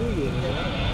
이유 는.